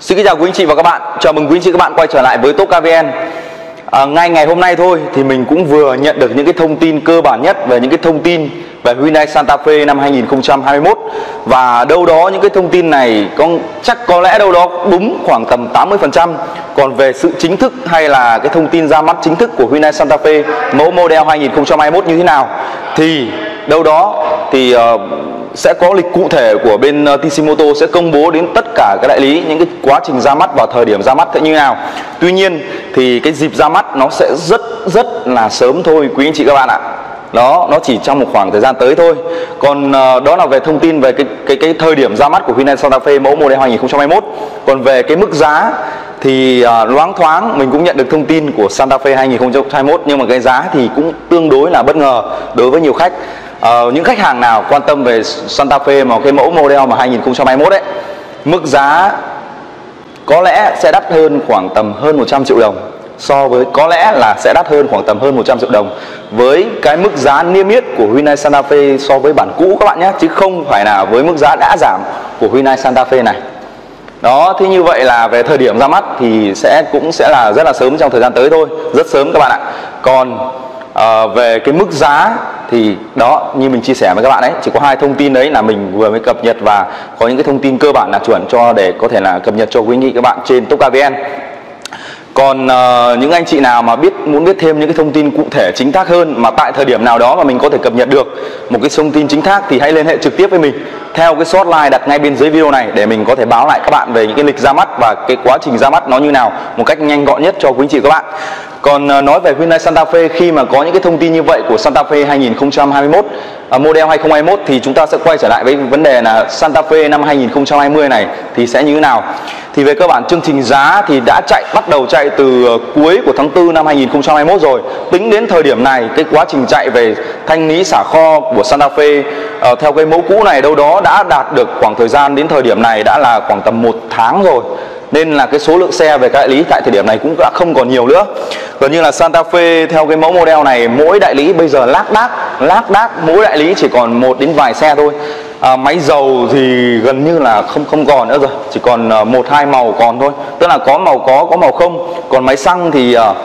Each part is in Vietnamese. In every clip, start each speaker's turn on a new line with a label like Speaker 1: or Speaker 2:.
Speaker 1: Xin kính chào quý anh chị và các bạn. Chào mừng quý anh chị và các bạn quay trở lại với Top KVN. À, ngay ngày hôm nay thôi thì mình cũng vừa nhận được những cái thông tin cơ bản nhất về những cái thông tin về Hyundai Santa Fe năm 2021 và đâu đó những cái thông tin này có chắc có lẽ đâu đó đúng khoảng tầm 80%. Còn về sự chính thức hay là cái thông tin ra mắt chính thức của Hyundai Santa Fe mẫu model 2021 như thế nào thì đâu đó thì uh, sẽ có lịch cụ thể của bên uh, sẽ công bố đến tất cả các đại lý những cái quá trình ra mắt và thời điểm ra mắt sẽ như nào. Tuy nhiên thì cái dịp ra mắt nó sẽ rất rất là sớm thôi quý anh chị các bạn ạ. Đó, nó chỉ trong một khoảng thời gian tới thôi. Còn uh, đó là về thông tin về cái cái cái thời điểm ra mắt của Hyundai Santa Fe mẫu model 2021. Còn về cái mức giá thì uh, loáng thoáng mình cũng nhận được thông tin của Santa Fe 2021 nhưng mà cái giá thì cũng tương đối là bất ngờ đối với nhiều khách uh, những khách hàng nào quan tâm về Santa Fe mà cái mẫu model mà 2021 ấy mức giá có lẽ sẽ đắt hơn khoảng tầm hơn 100 triệu đồng so với có lẽ là sẽ đắt hơn khoảng tầm hơn 100 triệu đồng với cái mức giá niêm yết của Hyundai Santa Fe so với bản cũ các bạn nhé chứ không phải là với mức giá đã giảm của Hyundai Santa Fe này. Đó thế như vậy là về thời điểm ra mắt thì sẽ cũng sẽ là rất là sớm trong thời gian tới thôi rất sớm các bạn ạ. Còn à, về cái mức giá thì đó, như mình chia sẻ với các bạn ấy, chỉ có hai thông tin đấy là mình vừa mới cập nhật và có những cái thông tin cơ bản là chuẩn cho để có thể là cập nhật cho quý vị các bạn trên Top KVN còn uh, những anh chị nào mà biết muốn biết thêm những cái thông tin cụ thể chính xác hơn mà tại thời điểm nào đó mà mình có thể cập nhật được một cái thông tin chính xác thì hãy liên hệ trực tiếp với mình theo cái số hotline đặt ngay bên dưới video này để mình có thể báo lại các bạn về những cái lịch ra mắt và cái quá trình ra mắt nó như nào một cách nhanh gọn nhất cho quý anh chị các bạn. Còn uh, nói về Hyundai Santa Fe khi mà có những cái thông tin như vậy của Santa Fe 2021 uh, model 2021 thì chúng ta sẽ quay trở lại với vấn đề là Santa Fe năm 2020 này thì sẽ như thế nào? Thì về cơ bản chương trình giá thì đã chạy bắt đầu chạy từ ờ, cuối của tháng 4 năm 2021 rồi. Tính đến thời điểm này cái quá trình chạy về thanh lý xả kho của Santa Fe uh, theo cái mẫu cũ này đâu đó đã đạt được khoảng thời gian đến thời điểm này đã là khoảng tầm một tháng rồi nên là cái số lượng xe về các đại lý tại thời điểm này cũng đã không còn nhiều nữa. Gần như là Santa Fe theo cái mẫu model này mỗi đại lý bây giờ lác đác lác đác mỗi đại lý chỉ còn một đến vài xe thôi. À, máy dầu thì gần như là không không còn nữa rồi chỉ còn uh, một hai màu còn thôi. Tức là có màu có có màu không. Còn máy xăng thì uh,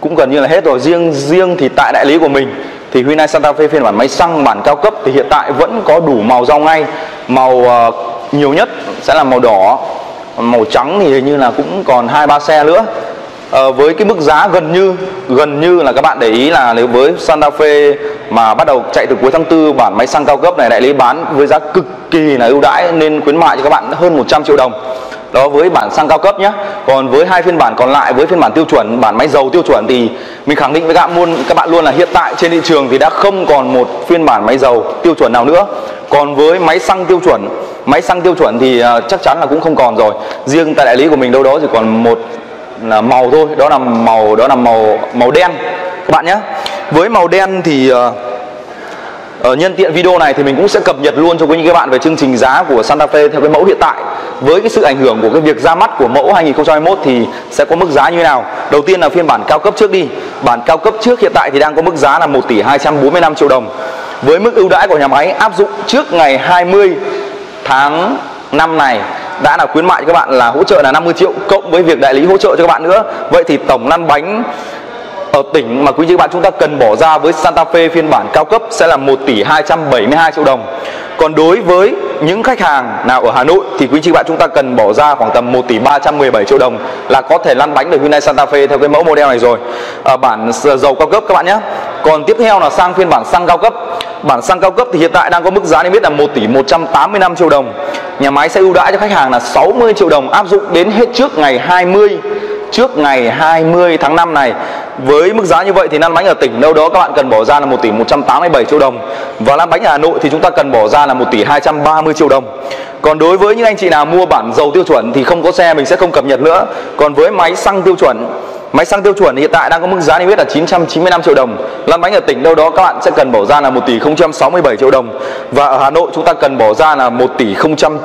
Speaker 1: cũng gần như là hết rồi. Riêng riêng thì tại đại lý của mình thì Hyundai Santa Fe phiên bản máy xăng bản cao cấp thì hiện tại vẫn có đủ màu rau ngay. Màu uh, nhiều nhất sẽ là màu đỏ màu trắng thì hình như là cũng còn hai ba xe nữa. À, với cái mức giá gần như gần như là các bạn để ý là nếu với Santa Fe mà bắt đầu chạy từ cuối tháng 4 bản máy xăng cao cấp này đại lý bán với giá cực kỳ là ưu đãi nên khuyến mại cho các bạn hơn 100 triệu đồng đó với bản xăng cao cấp nhé còn với hai phiên bản còn lại với phiên bản tiêu chuẩn bản máy dầu tiêu chuẩn thì mình khẳng định với các bạn luôn các bạn luôn là hiện tại trên thị trường thì đã không còn một phiên bản máy dầu tiêu chuẩn nào nữa. Còn với máy xăng tiêu chuẩn máy xăng tiêu chuẩn thì à, chắc chắn là cũng không còn rồi. Riêng tại đại lý của mình đâu đó chỉ còn một là màu thôi đó là màu đó là màu màu đen. Các bạn nhé với màu đen thì uh, ở nhân tiện video này thì mình cũng sẽ cập nhật luôn cho quý vị các bạn về chương trình giá của Santa Fe theo cái mẫu hiện tại. Với cái sự ảnh hưởng của cái việc ra mắt của mẫu 2021 thì sẽ có mức giá như nào? Đầu tiên là phiên bản cao cấp trước đi. Bản cao cấp trước hiện tại thì đang có mức giá là 1 tỷ 245 triệu đồng. Với mức ưu đãi của nhà máy áp dụng trước ngày 20 tháng năm này đã là khuyến mại cho các bạn là hỗ trợ là 50 triệu cộng với việc đại lý hỗ trợ cho các bạn nữa. Vậy thì tổng lăn bánh ở tỉnh mà quý vị các bạn chúng ta cần bỏ ra với Santa Fe phiên bản cao cấp sẽ là 1 tỷ 272 triệu đồng. Còn đối với những khách hàng nào ở Hà Nội thì quý chị bạn chúng ta cần bỏ ra khoảng tầm 1 tỷ 317 triệu đồng là có thể lăn bánh được Hyundai Santa Fe theo cái mẫu model này rồi. Ở bản dầu cao cấp các bạn nhé. Còn tiếp theo là sang phiên bản xăng cao cấp. Bản xăng cao cấp thì hiện tại đang có mức giá niêm yết là 1 tỷ 185 triệu đồng. Nhà máy sẽ ưu đãi cho khách hàng là 60 triệu đồng áp dụng đến hết trước ngày 20 trước ngày 20 tháng 5 này với mức giá như vậy thì lăn bánh ở tỉnh đâu đó các bạn cần bỏ ra là 1 tỷ 187 triệu đồng và lăn bánh ở Hà Nội thì chúng ta cần bỏ ra là 1 tỷ 230 triệu đồng còn đối với những anh chị nào mua bản dầu tiêu chuẩn thì không có xe, mình sẽ không cập nhật nữa còn với máy xăng tiêu chuẩn, Máy xăng tiêu chuẩn hiện tại đang có mức giá niêm yết là 995 triệu đồng. Lăn bánh ở tỉnh đâu đó các bạn sẽ cần bỏ ra là 1 tỷ 067 triệu đồng. Và ở Hà Nội chúng ta cần bỏ ra là 1 tỷ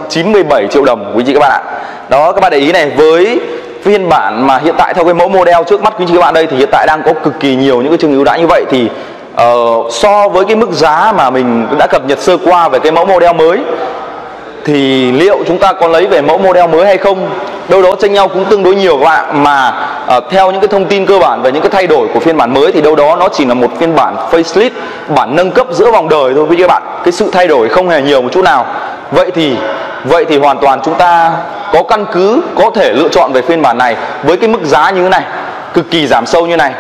Speaker 1: 097 triệu đồng, quý chị các bạn ạ. Đó, các bạn để ý này, với phiên bản mà hiện tại theo cái mẫu model trước mắt quý chị các bạn đây thì hiện tại đang có cực kỳ nhiều những cái chương ưu đãi như vậy thì uh, so với cái mức giá mà mình đã cập nhật sơ qua về cái mẫu model mới thì liệu chúng ta có lấy về mẫu model mới hay không? Đâu đó tranh nhau cũng tương đối nhiều các bạn mà uh, theo những cái thông tin cơ bản về những cái thay đổi của phiên bản mới thì đâu đó nó chỉ là một phiên bản facelift bản nâng cấp giữa vòng đời thôi với các bạn. Cái sự thay đổi không hề nhiều một chút nào. Vậy thì vậy thì hoàn toàn chúng ta có căn cứ có thể lựa chọn về phiên bản này với cái mức giá như thế này cực kỳ giảm sâu như này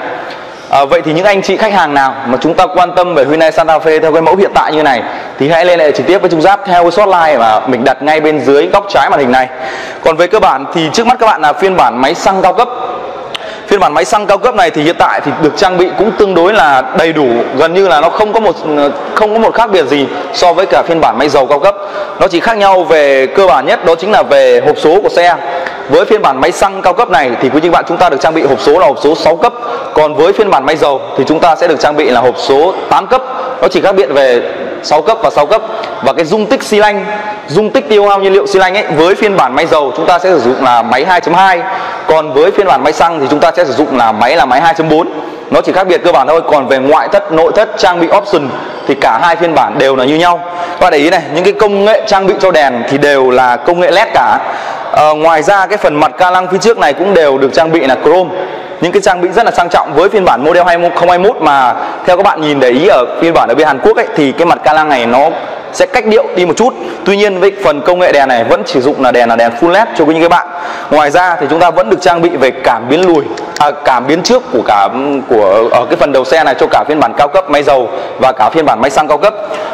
Speaker 1: À, vậy thì những anh chị khách hàng nào mà chúng ta quan tâm về Hyundai Santa Fe theo cái mẫu hiện tại như này thì hãy liên hệ trực tiếp với Trung Giáp theo cái hotline mà mình đặt ngay bên dưới góc trái màn hình này. Còn về cơ bản thì trước mắt các bạn là phiên bản máy xăng cao cấp phiên bản máy xăng cao cấp này thì hiện tại thì được trang bị cũng tương đối là đầy đủ. Gần như là nó không có một, không có một khác biệt gì so với cả phiên bản máy dầu cao cấp. Nó chỉ khác nhau về cơ bản nhất, đó chính là về hộp số của xe. Với phiên bản máy xăng cao cấp này thì quý vị bạn chúng ta được trang bị hộp số là hộp số 6 cấp. Còn với phiên bản máy dầu thì chúng ta sẽ được trang bị là hộp số 8 cấp. Nó chỉ khác biệt về 6 cấp và 6 cấp. Và cái dung tích xi lanh dung tích tiêu hao nhiên liệu xi lanh ấy với phiên bản máy dầu chúng ta sẽ sử dụng là máy 2.2 còn với phiên bản máy xăng thì chúng ta sẽ sử dụng là máy là máy 2.4 nó chỉ khác biệt cơ bản thôi còn về ngoại thất nội thất trang bị option thì cả hai phiên bản đều là như nhau. Và để ý này những cái công nghệ trang bị cho đèn thì đều là công nghệ led cả. À, ngoài ra cái phần mặt ca lăng phía trước này cũng đều được trang bị là chrome những cái trang bị rất là sang trọng với phiên bản model 2021 mà theo các bạn nhìn để ý ở phiên bản ở bên Hàn Quốc ấy, thì cái mặt ca lăng này nó sẽ cách điệu đi một chút. Tuy nhiên với phần công nghệ đèn này vẫn sử dụng là đèn là đèn full led cho quý những các bạn. Ngoài ra thì chúng ta vẫn được trang bị về cảm biến lùi à, cảm biến trước của cả của ở cái phần đầu xe này cho cả phiên bản cao cấp máy dầu và cả phiên bản máy xăng cao cấp.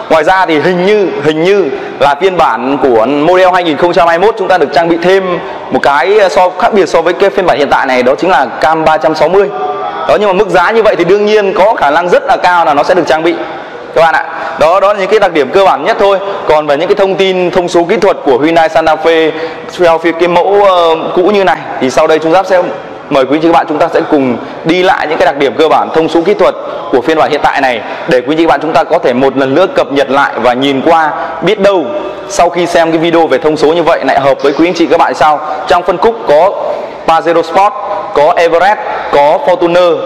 Speaker 1: Ngoài ra thì hình như hình như là phiên bản của model 2021 chúng ta được trang bị thêm một cái à, so khác biệt so với cái phiên bản hiện tại này đó chính là cam 360 đó nhưng mà mức giá như vậy thì đương nhiên có khả năng rất là cao là nó sẽ được trang bị các bạn ạ đó đó là những cái đặc điểm cơ bản nhất thôi còn về những cái thông tin thông số kỹ thuật của Hyundai Santa Fe theo phía cái mẫu uh, cũ như này thì sau đây chúng ta sẽ mời quý vị các bạn chúng ta sẽ cùng đi lại những cái đặc điểm cơ bản thông số kỹ thuật của phiên bản hiện tại này để quý vị các bạn chúng ta có thể một lần nữa cập nhật lại và nhìn qua biết đâu sau khi xem cái video về thông số như vậy lại hợp với quý anh chị các bạn sau. trong phân khúc có Pajero Sport có Everest có Fortuner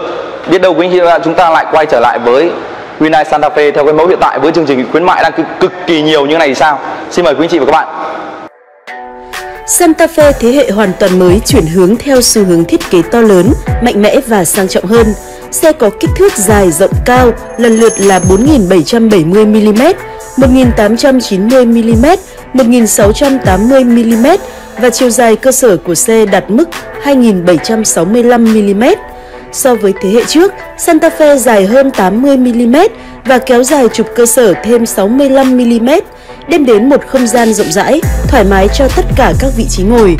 Speaker 1: biết đâu quý anh chị các bạn chúng ta lại quay trở lại với Hyundai Santa Fe theo cái mẫu hiện tại với chương trình khuyến mại đang cực, cực kỳ nhiều như này thì sao? Xin mời quý anh chị và các bạn.
Speaker 2: Santa Fe thế hệ hoàn toàn mới chuyển hướng theo xu hướng thiết kế to lớn, mạnh mẽ và sang trọng hơn. Xe có kích thước dài rộng cao lần lượt là 4.770mm, 1.890mm, 1.680mm và chiều dài cơ sở của xe đạt mức 2.765mm. So với thế hệ trước, Santa Fe dài hơn 80mm và kéo dài trục cơ sở thêm 65mm, đem đến một không gian rộng rãi, thoải mái cho tất cả các vị trí ngồi.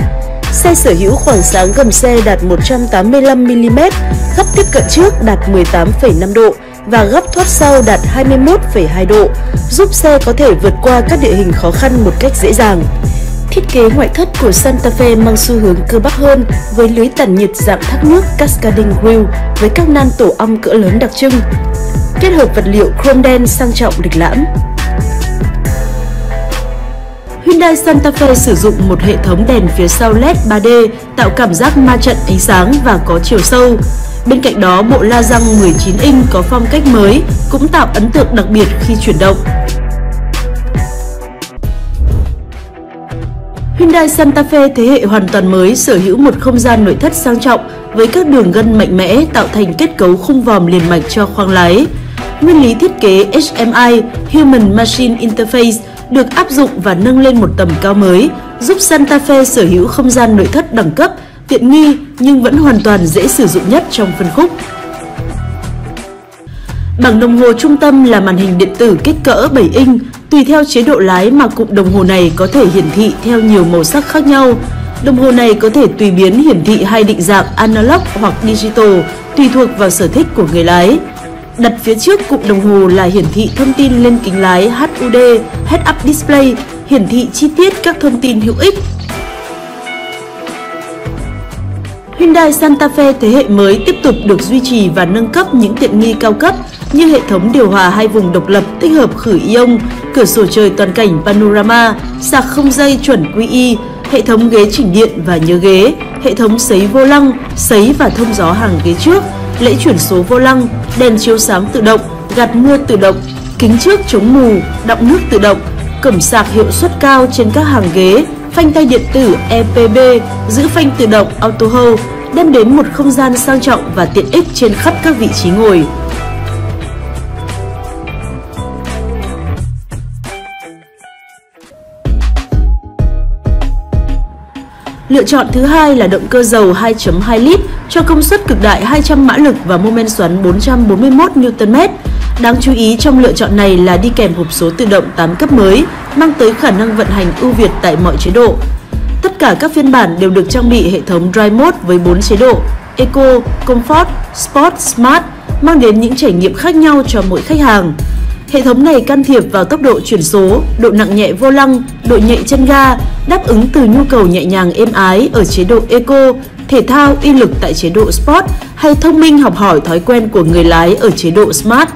Speaker 2: Xe sở hữu khoảng sáng gầm xe đạt 185mm, góc tiếp cận trước đạt 18,5 độ và góc thoát sau đạt 21,2 độ, giúp xe có thể vượt qua các địa hình khó khăn một cách dễ dàng. Thiết kế ngoại thất của Santa Fe mang xu hướng cơ bắp hơn với lưới tản nhiệt dạng thác nước Cascading Grill với các nan tổ ong cỡ lớn đặc trưng. Kết hợp vật liệu chrome đen sang trọng lịch lãm. Hyundai Santa Fe sử dụng một hệ thống đèn phía sau LED 3D tạo cảm giác ma trận ánh sáng và có chiều sâu. Bên cạnh đó, bộ la răng 19 inch có phong cách mới cũng tạo ấn tượng đặc biệt khi chuyển động. Hyundai Santa Fe thế hệ hoàn toàn mới sở hữu một không gian nội thất sang trọng với các đường gân mạnh mẽ tạo thành kết cấu khung vòm liền mạch cho khoang lái. Nguyên lý thiết kế HMI Human Machine Interface được áp dụng và nâng lên một tầm cao mới, giúp Santa Fe sở hữu không gian nội thất đẳng cấp, tiện nghi nhưng vẫn hoàn toàn dễ sử dụng nhất trong phân khúc. Bảng đồng hồ trung tâm là màn hình điện tử kích cỡ 7 inch Tùy theo chế độ lái mà cụm đồng hồ này có thể hiển thị theo nhiều màu sắc khác nhau. Đồng hồ này có thể tùy biến hiển thị hai định dạng analog hoặc digital tùy thuộc vào sở thích của người lái. Đặt phía trước cụm đồng hồ là hiển thị thông tin lên kính lái HUD Head-Up Display, hiển thị chi tiết các thông tin hữu ích. Hyundai Santa Fe thế hệ mới tiếp tục được duy trì và nâng cấp những tiện nghi cao cấp như hệ thống điều hòa hai vùng độc lập tích hợp khử ion, cửa sổ trời toàn cảnh panorama, sạc không dây chuẩn QI, hệ thống ghế chỉnh điện và nhớ ghế, hệ thống sấy vô lăng, sấy và thông gió hàng ghế trước, lễ chuyển số vô lăng, đèn chiếu sáng tự động, gạt mưa tự động, kính trước chống mù, đọng nước tự động, cẩm sạc hiệu suất cao trên các hàng ghế, phanh tay điện tử EPB, giữ phanh tự động Auto Hold, đem đến một không gian sang trọng và tiện ích trên khắp các vị trí ngồi. Lựa chọn thứ hai là động cơ dầu 2.2 lít cho công suất cực đại 200 mã lực và mô men xoắn 441 Nm. Đáng chú ý trong lựa chọn này là đi kèm hộp số tự động 8 cấp mới, mang tới khả năng vận hành ưu việt tại mọi chế độ. Tất cả các phiên bản đều được trang bị hệ thống Drive Mode với 4 chế độ Eco, Comfort, Sport, Smart, mang đến những trải nghiệm khác nhau cho mỗi khách hàng. Hệ thống này can thiệp vào tốc độ chuyển số, độ nặng nhẹ vô lăng, độ nhạy chân ga, đáp ứng từ nhu cầu nhẹ nhàng êm ái ở chế độ Eco, thể thao uy lực tại chế độ Sport hay thông minh học hỏi thói quen của người lái ở chế độ Smart.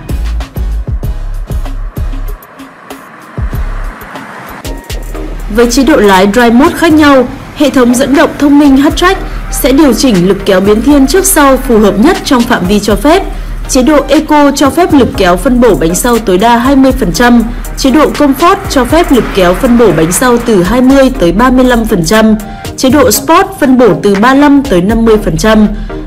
Speaker 2: Với chế độ lái Drive Mode khác nhau, hệ thống dẫn động thông minh H-Track sẽ điều chỉnh lực kéo biến thiên trước sau phù hợp nhất trong phạm vi cho phép. Chế độ Eco cho phép lực kéo phân bổ bánh sau tối đa 20%, chế độ Comfort cho phép lực kéo phân bổ bánh sau từ 20 tới 35%, chế độ Sport phân bổ từ 35 tới 50%.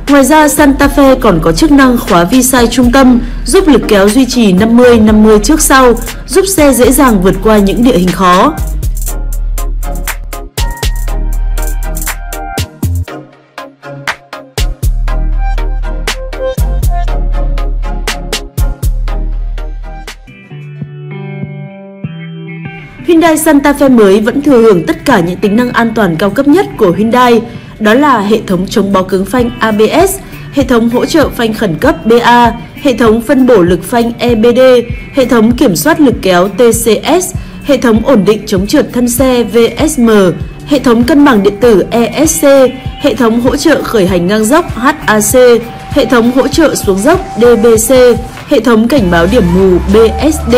Speaker 2: Ngoài ra, Santa Fe còn có chức năng khóa vi sai trung tâm, giúp lực kéo duy trì 50-50 trước sau, giúp xe dễ dàng vượt qua những địa hình khó. Hyundai Santa Fe mới vẫn thừa hưởng tất cả những tính năng an toàn cao cấp nhất của Hyundai, đó là hệ thống chống bó cứng phanh ABS, hệ thống hỗ trợ phanh khẩn cấp BA, hệ thống phân bổ lực phanh EBD, hệ thống kiểm soát lực kéo TCS, hệ thống ổn định chống trượt thân xe VSM, hệ thống cân bằng điện tử ESC, hệ thống hỗ trợ khởi hành ngang dốc HAC, hệ thống hỗ trợ xuống dốc DBC, hệ thống cảnh báo điểm mù BSD,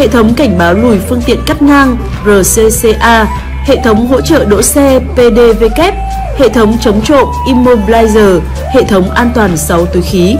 Speaker 2: hệ thống cảnh báo lùi phương tiện cắt ngang RCCA, hệ thống hỗ trợ đỗ xe PDW, hệ thống chống trộm Immobilizer, hệ thống an toàn 6 túi khí.